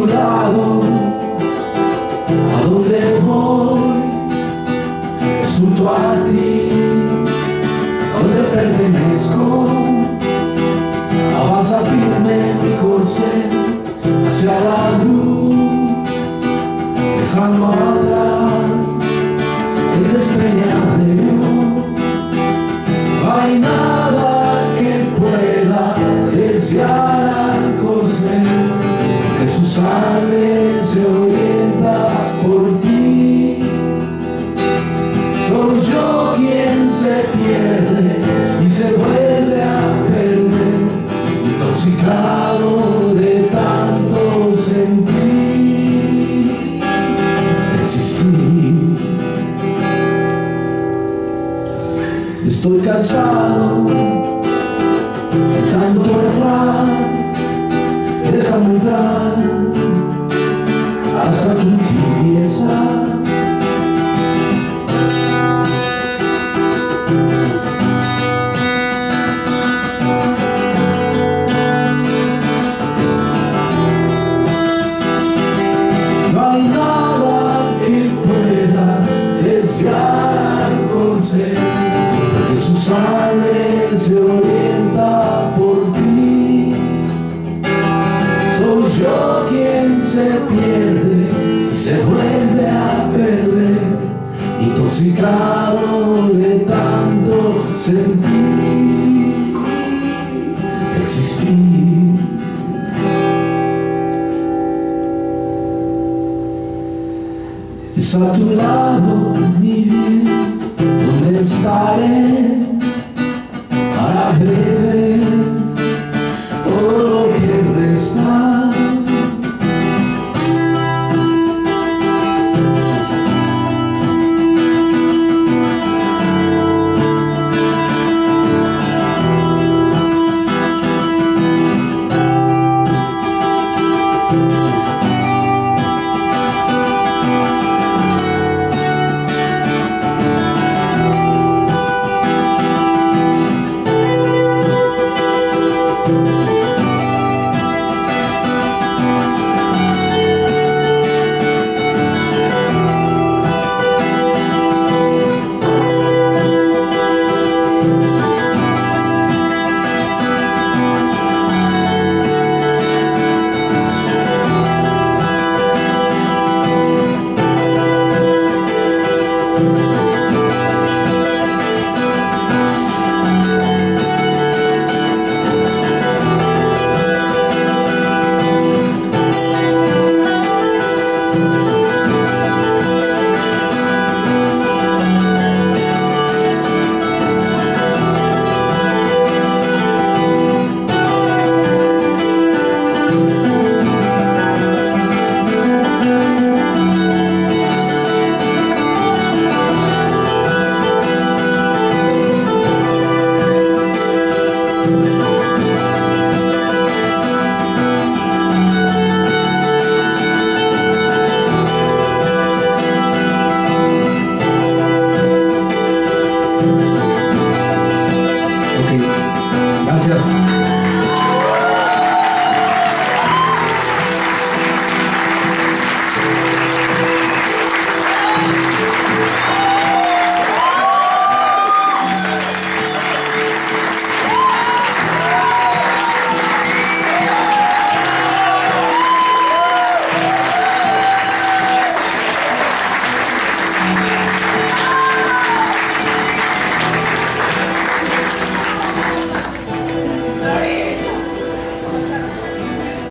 tu lado, a donde voy, junto a ti, ¿A donde pertenezco. Se orienta por ti. Soy yo quien se pierde y se vuelve a perder, intoxicado de tanto sentir, existir. Estoy cansado de tanto errar, entrar hasta sangre se orienta por ti. Soy yo quien se pierde se vuelve a perder, intoxicado de tanto sentir, existir. Es a tu lado, mi bien, donde estaré